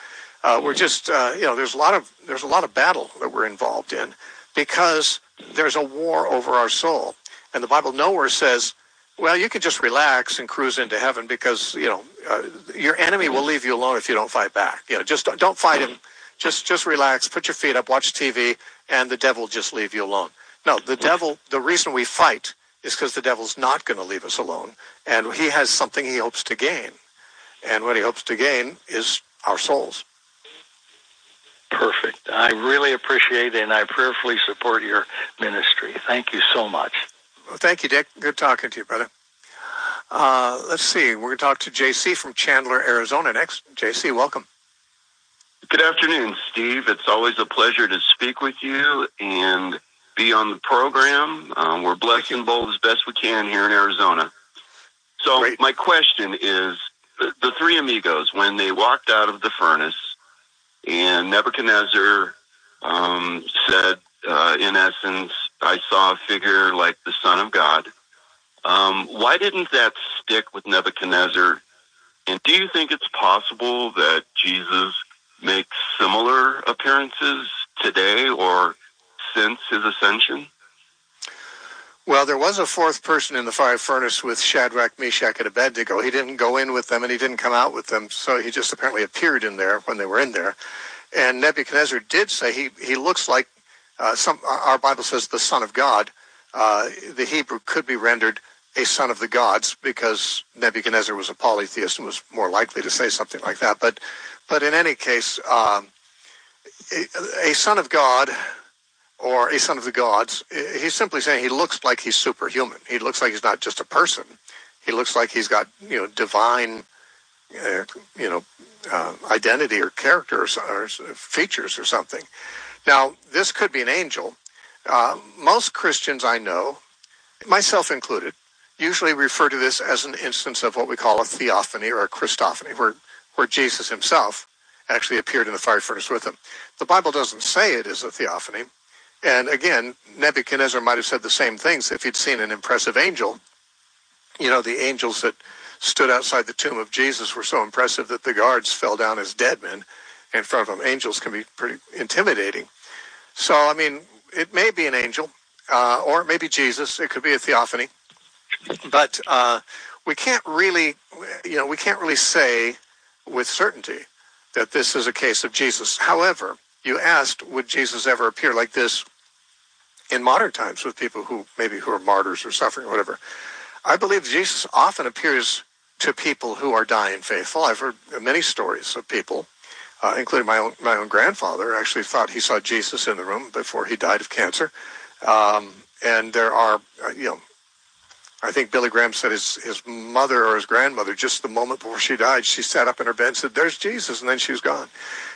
uh, we're just, uh, you know, there's a lot of there's a lot of battle that we're involved in because there's a war over our soul, and the Bible nowhere says well, you can just relax and cruise into heaven because you know uh, your enemy will leave you alone if you don't fight back. You know, just don't, don't fight him. Just just relax, put your feet up, watch TV, and the devil just leave you alone. No, the devil. The reason we fight is because the devil's not going to leave us alone, and he has something he hopes to gain, and what he hopes to gain is our souls. Perfect. I really appreciate it, and I prayerfully support your ministry. Thank you so much. Well, thank you, Dick. Good talking to you, brother. Uh, let's see. We're going to talk to JC from Chandler, Arizona next. JC, welcome. Good afternoon, Steve. It's always a pleasure to speak with you and be on the program. Um, we're blessed and bold as best we can here in Arizona. So, Great. my question is the, the three amigos, when they walked out of the furnace, and Nebuchadnezzar um, said, uh, in essence, I saw a figure like the Son of God. Um, why didn't that stick with Nebuchadnezzar? And do you think it's possible that Jesus makes similar appearances today or since his ascension? Well, there was a fourth person in the fire furnace with Shadrach, Meshach, and Abednego. He didn't go in with them and he didn't come out with them, so he just apparently appeared in there when they were in there. And Nebuchadnezzar did say he, he looks like uh, some. Our Bible says the Son of God. Uh, the Hebrew could be rendered a son of the gods because Nebuchadnezzar was a polytheist and was more likely to say something like that. But, but in any case, um, a, a son of God or a son of the gods, he's simply saying he looks like he's superhuman. He looks like he's not just a person. He looks like he's got you know divine, uh, you know, uh, identity or character or, features or something. Now this could be an angel. Uh, most Christians I know, myself included, usually refer to this as an instance of what we call a theophany or a Christophany, where where Jesus himself actually appeared in the fire furnace with them. The Bible doesn't say it is a theophany. And again, Nebuchadnezzar might have said the same things if he'd seen an impressive angel. You know, the angels that stood outside the tomb of Jesus were so impressive that the guards fell down as dead men in front of them. Angels can be pretty intimidating. So, I mean, it may be an angel, uh, or it may be Jesus. It could be a theophany. But uh, we can't really, you know, we can't really say with certainty that this is a case of Jesus. However, you asked, would Jesus ever appear like this in modern times with people who maybe who are martyrs or suffering or whatever. I believe Jesus often appears to people who are dying faithful. I've heard many stories of people, uh, including my own my own grandfather, actually thought he saw Jesus in the room before he died of cancer. Um, and there are, uh, you know, I think Billy Graham said his his mother or his grandmother just the moment before she died, she sat up in her bed and said, "There's Jesus," and then she was gone.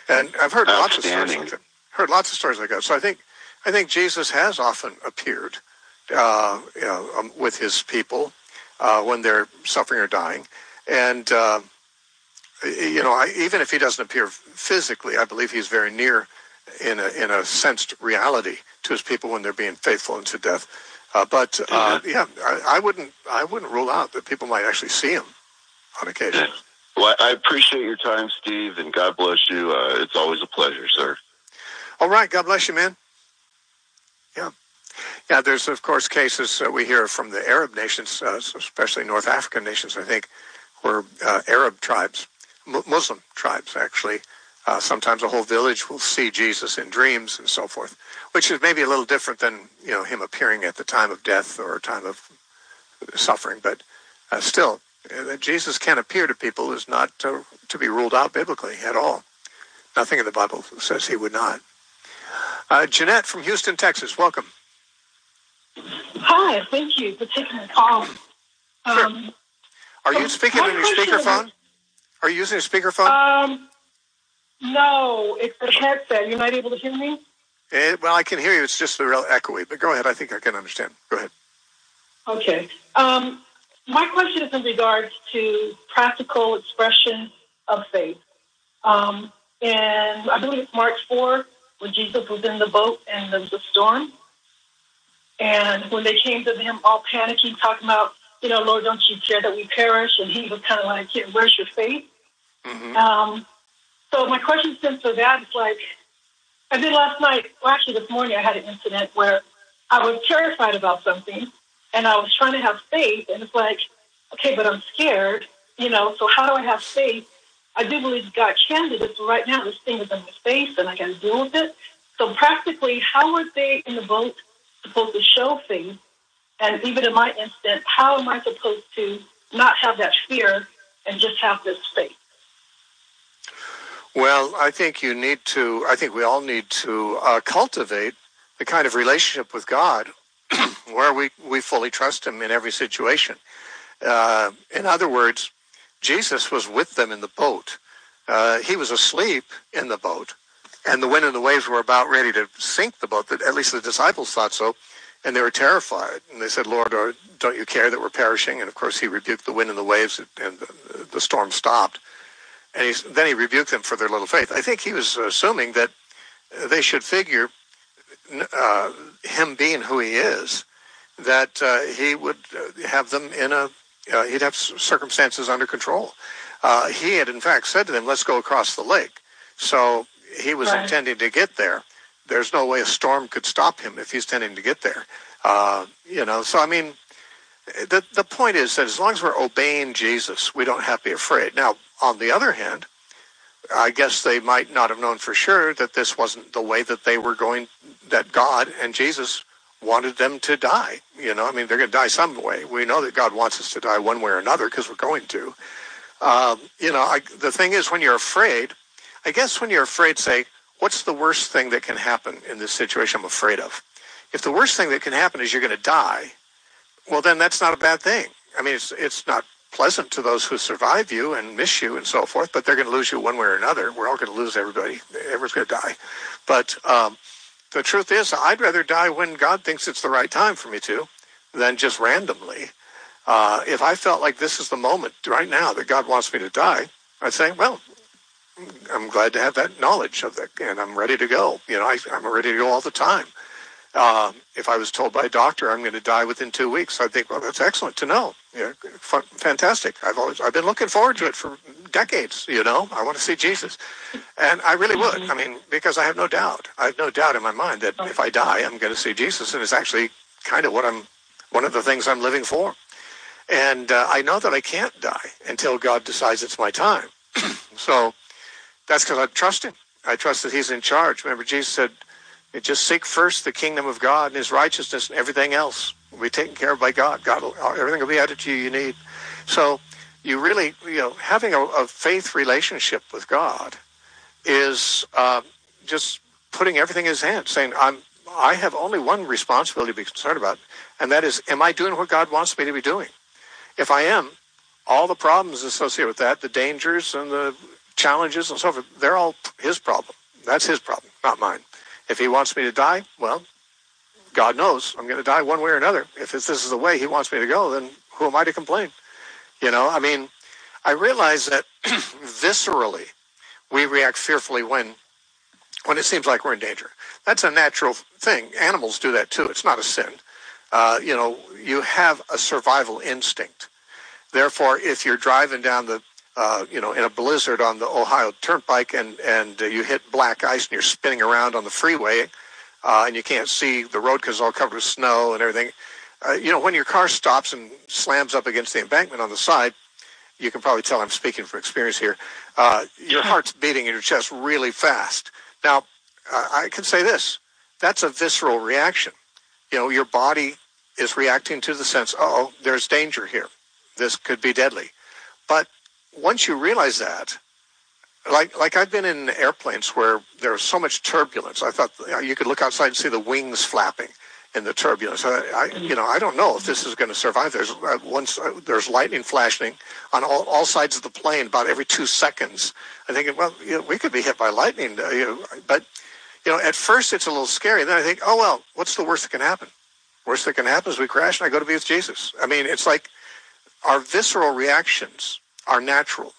And I've heard lots of stories like that. Heard lots of stories like that. So I think I think Jesus has often appeared, uh, you know, um, with his people uh, when they're suffering or dying, and uh, you know, I, even if he doesn't appear physically, I believe he's very near in a in a sensed reality to his people when they're being faithful unto death. Uh, but uh, yeah, I, I, wouldn't I wouldn't rule out that people might actually see him on occasion. Well, I appreciate your time, Steve, and God bless you. Uh, it's always a pleasure, sir. All right, God bless you, man. Yeah. There's of course cases uh, we hear from the Arab nations, uh, especially North African nations, I think, where uh, Arab tribes, Muslim tribes, actually uh, sometimes a whole village will see Jesus in dreams and so forth, which is maybe a little different than you know him appearing at the time of death or time of suffering. But uh, still, uh, that Jesus can appear to people is not to, to, be ruled out biblically at all. Nothing in the Bible says he would not. Jeanette from Houston, Texas, welcome. Hi, thank you for taking the call. Sure. Um, Are you speaking on your speakerphone? Are you using a speakerphone? Um, no, it's a headset. You're not able to hear me? Eh, well, I can hear you. It's just a real echoey. But go ahead. I think I can understand. Go ahead. Okay. Um, my question is in regards to practical expression of faith. Um, and I believe it's Mark 4, when Jesus was in the boat and there was a storm. And when they came to him all panicking, talking about, you know, Lord, don't you care that we perish? And he was kind of like, yeah, where's your faith? Mm-hmm. Um, so my question since for that is like, I did last night, well, actually this morning, I had an incident where I was terrified about something and I was trying to have faith. And it's like, okay, but I'm scared, you know, so how do I have faith? I do believe God can do this, but right now this thing is in my face and I got to deal with it. So practically, how were they in the boat supposed to show faith? And even in my instance, how am I supposed to not have that fear and just have this faith? Well, I think you need to, I think we all need to uh, cultivate the kind of relationship with God where we, we fully trust Him in every situation. Uh, in other words, Jesus was with them in the boat. Uh, he was asleep in the boat, and the wind and the waves were about ready to sink the boat. That at least the disciples thought so, and they were terrified. And they said, Lord, uh, don't you care that we're perishing? And of course, he rebuked the wind and the waves, and the, storm stopped and he, then he rebuked them for their little faith. I think he was assuming that they should figure uh, him being who he is, that uh, he would have them in a, uh, he'd have circumstances under control. Uh, he had, in fact, said to them, let's go across the lake. So he was right. intending to get there. There's no way a storm could stop him if he's intending to get there. Uh, you know, so I mean, the the point is that as long as we're obeying Jesus, we don't have to be afraid. Now, on the other hand, I guess they might not have known for sure that this wasn't the way that they were going, that God and Jesus wanted them to die. You know, I mean, they're going to die some way. We know that God wants us to die one way or another because we're going to. Um, you know, I, the thing is, when you're afraid, I guess when you're afraid, say, what's the worst thing that can happen in this situation I'm afraid of? If the worst thing that can happen is you're going to die, well, then that's not a bad thing. I mean, it's it's not pleasant to those who survive you and miss you and so forth, but they're going to lose you one way or another. We're all going to lose everybody. Everyone's going to die. But um, the truth is, I'd rather die when God thinks it's the right time for me to than just randomly. Uh, if I felt like this is the moment right now that God wants me to die, I'd say, well, I'm glad to have that knowledge of that, and I'm ready to go. You know, I, I'm ready to go all the time. Uh, if I was told by a doctor I'm going to die within two weeks, I'd think, well, that's excellent to know. Yeah, fantastic. I've always I've been looking forward to it for decades. You know, I want to see Jesus, and I really would. Mm-hmm. I mean, because I have no doubt. I have no doubt in my mind that if I die, I'm going to see Jesus, and it's actually kind of what I'm. One of the things I'm living for, and uh, I know that I can't die until God decides it's my time. so that's because I trust Him. I trust that He's in charge. Remember, Jesus said, just seek first the kingdom of God and his righteousness and everything else will be taken care of by God. God, will, everything will be added to you you need. So you really, you know, having a, a faith relationship with God is uh, just putting everything in His hands, saying, "I'm, I have only one responsibility to be concerned about, and that is, am I doing what God wants me to be doing? If I am, all the problems associated with that, the dangers and the challenges and so forth, they're all His problem. That's His problem, not mine. If He wants me to die, well, God knows I'm going to die one way or another. If this is the way He wants me to go, then who am I to complain? You know, I mean, I realize that viscerally we react fearfully when when it seems like we're in danger. That's a natural thing. Animals do that too. It's not a sin. Uh, you know, you have a survival instinct. Therefore, if you're driving down the, uh, you know, in a blizzard on the Ohio Turnpike and and uh, you hit black ice and you're spinning around on the freeway, uh, and you can't see the road because it's all covered with snow and everything. Uh, you know, when your car stops and slams up against the embankment on the side, you can probably tell I'm speaking from experience here. Uh, your heart's beating in your chest really fast. Now, I can say this: that's a visceral reaction. You know, your body is reacting to the sense, oh, there's danger here. This could be deadly. But once you realize that, like like I've been in airplanes where there's so much turbulence. I thought you could look outside and see the wings flapping in the turbulence. I, I you know, I don't know if this is going to survive. There's uh, once uh, there's lightning flashing on all, all sides of the plane about every two seconds. I think, well, you know, we could be hit by lightning. Uh, you know, but you know, at first it's a little scary. Then I think, oh well, what's the worst that can happen? Worst that can happen is we crash and I go to be with Jesus. I mean, it's like our visceral reactions are natural.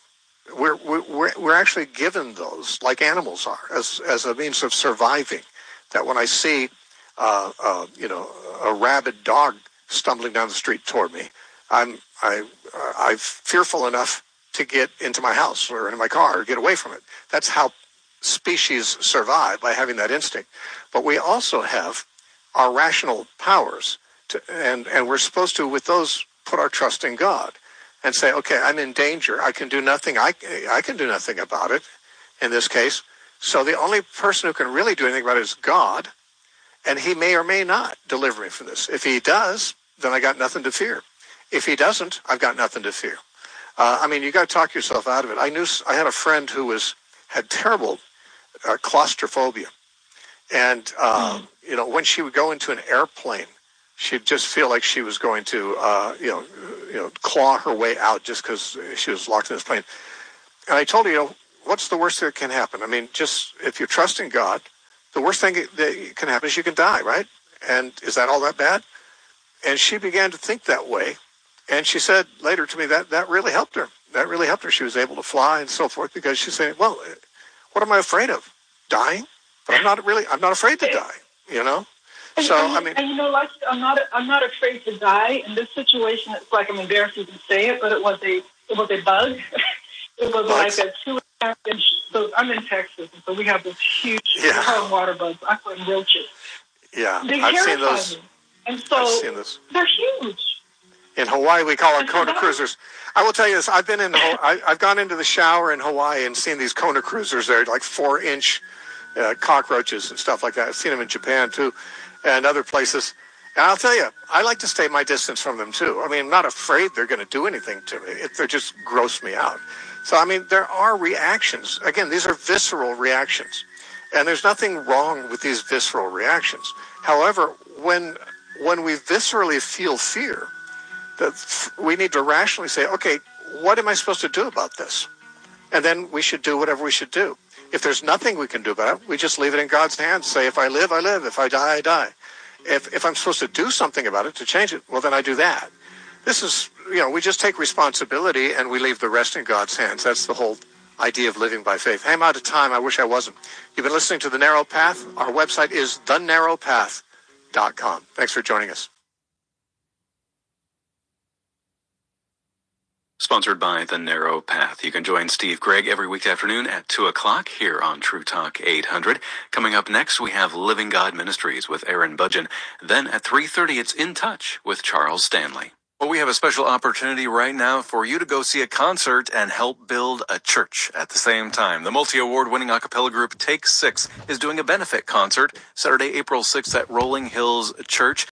We're, we're, we're actually given those, like animals are, as, as a means of surviving. That when I see, uh, uh, you know, a rabid dog stumbling down the street toward me, I'm, I, I'm fearful enough to get into my house or into my car or get away from it. That's how species survive by having that instinct. But we also have our rational powers, to, and, and we're supposed to, with those put our trust in God and say, okay, I'm in danger. I can do nothing. I, I can do nothing about it in this case. So the only person who can really do anything about it is God. And he may or may not deliver me from this. If he does, then I got nothing to fear. If he doesn't, I've got nothing to fear. Uh, I mean, you got to talk yourself out of it. I knew I had a friend who was had terrible uh, claustrophobia, and uh, mm. you know when she would go into an airplane, she'd just feel like she was going to, uh, you know, you know, claw her way out just because she was locked in this plane. And I told her, you know, what's the worst that can happen? I mean, just if you're trusting God, the worst thing that can happen is you can die, right? And is that all that bad? And she began to think that way. And she said later to me that that really helped her. That really helped her. She was able to fly and so forth because she's saying, well, what am I afraid of? Dying? But I'm not really, I'm not afraid to die, you know? So I mean, and you know, like I'm not, I'm not afraid to die. In this situation, it's like I'm embarrassed to say it, but it was a, it was a bug. it was like a two and a half inch. So I'm in Texas, and so we have this huge yeah. water bugs. I call them roaches. Yeah, they I've seen those. Me. And so I've seen this. they're huge. In Hawaii, we call them Kona cruisers. I will tell you this: I've been in, I, I've gone into the shower in Hawaii and seen these Kona cruisers. They're like four inch uh, cockroaches and stuff like that. I've seen them in Japan too and other places. And I'll tell you, I like to stay my distance from them too. I mean, I'm not afraid they're going to do anything to me. It, they just gross me out. So, I mean, there are reactions. Again, these are visceral reactions. And there's nothing wrong with these visceral reactions. However, when, when we viscerally feel fear, that we need to rationally say, okay, what am I supposed to do about this? And then we should do whatever we should do. If there's nothing we can do about it, we just leave it in God's hands. Say, if I live, I live. If I die, I die. If, if I'm supposed to do something about it to change it, well, then I do that. This is, you know, we just take responsibility and we leave the rest in God's hands. That's the whole idea of living by faith. Hey, I'm out of time. I wish I wasn't. You've been listening to The Narrow Path. Our website is thenarrowpath.com. Thanks for joining us. Sponsored by The Narrow Path. You can join Steve Gregg every week afternoon at 2 o'clock here on True Talk 800. Coming up next, we have Living God Ministries with Aaron Budjen. Then at 3.30, it's In Touch with Charles Stanley. Well, we have a special opportunity right now for you to go see a concert and help build a church at the same time. The multi award winning a cappella group Take Six is doing a benefit concert Saturday, April 6th at Rolling Hills Church.